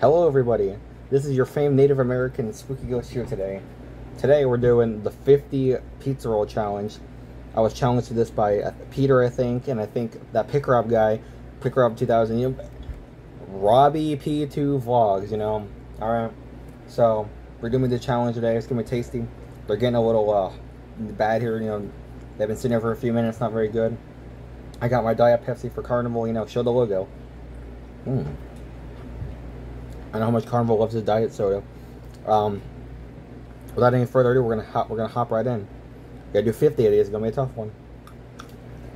Hello everybody, this is your famed Native American Spooky Ghost here today. Today we're doing the 50 pizza roll challenge. I was challenged to this by uh, Peter, I think, and I think that Picrob guy, Picrob 2000, you know, Robbie P2 Vlogs, you know. Alright, so we're doing the challenge today. It's gonna be tasty. They're getting a little uh, bad here, you know. They've been sitting there for a few minutes, not very good. I got my Diet Pepsi for Carnival, you know, show the logo. Mmm. I know how much Carnival loves his diet soda. Um, without any further ado, we're gonna hop, we're gonna hop right in. Gotta do 50 of these. It's gonna be a tough one.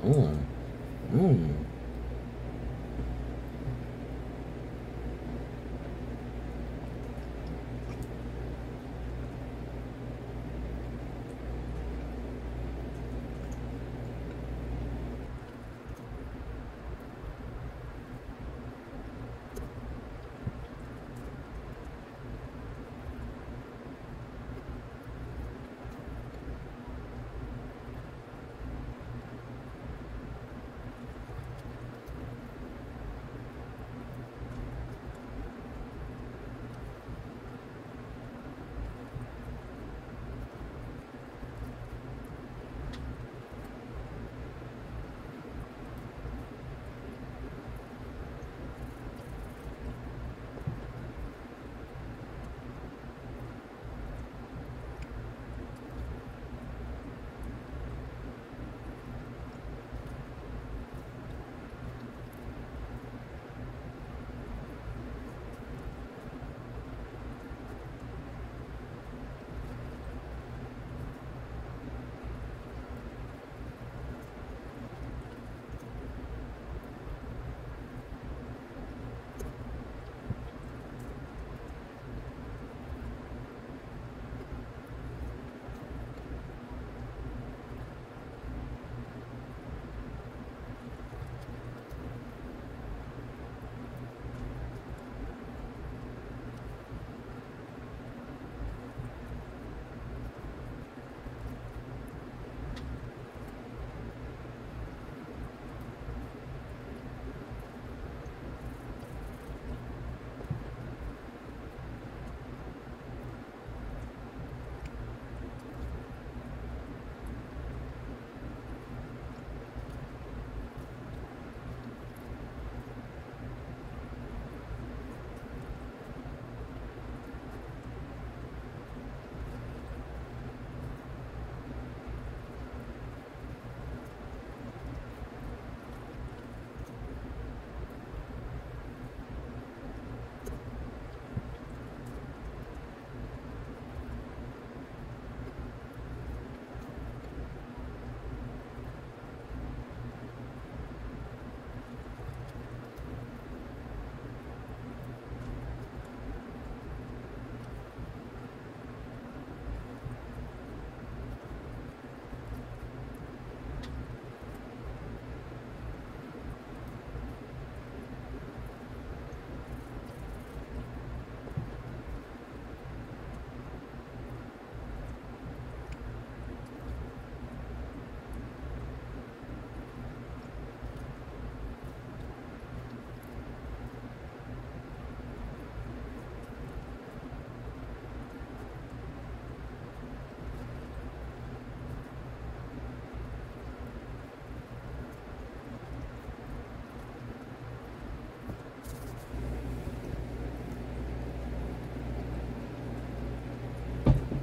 Mmm. Mmm.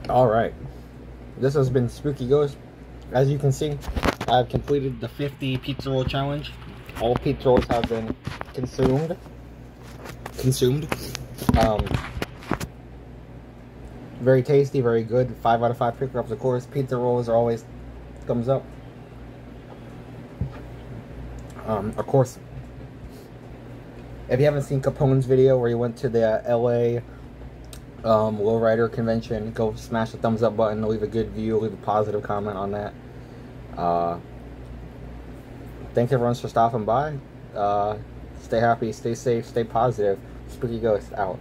All right. This has been Spooky Ghost. As you can see, I've completed the 50 pizza roll challenge. All pizza rolls have been consumed. Consumed. Um, very tasty, very good. Five out of five pick ups, of course. Pizza rolls are always thumbs up. Um, of course, if you haven't seen Capone's video where he went to the LA um, Lowrider convention, go smash the thumbs up button, leave a good view, leave a positive comment on that. Uh, thanks everyone for stopping by. Uh, stay happy, stay safe, stay positive. Spooky Ghost out.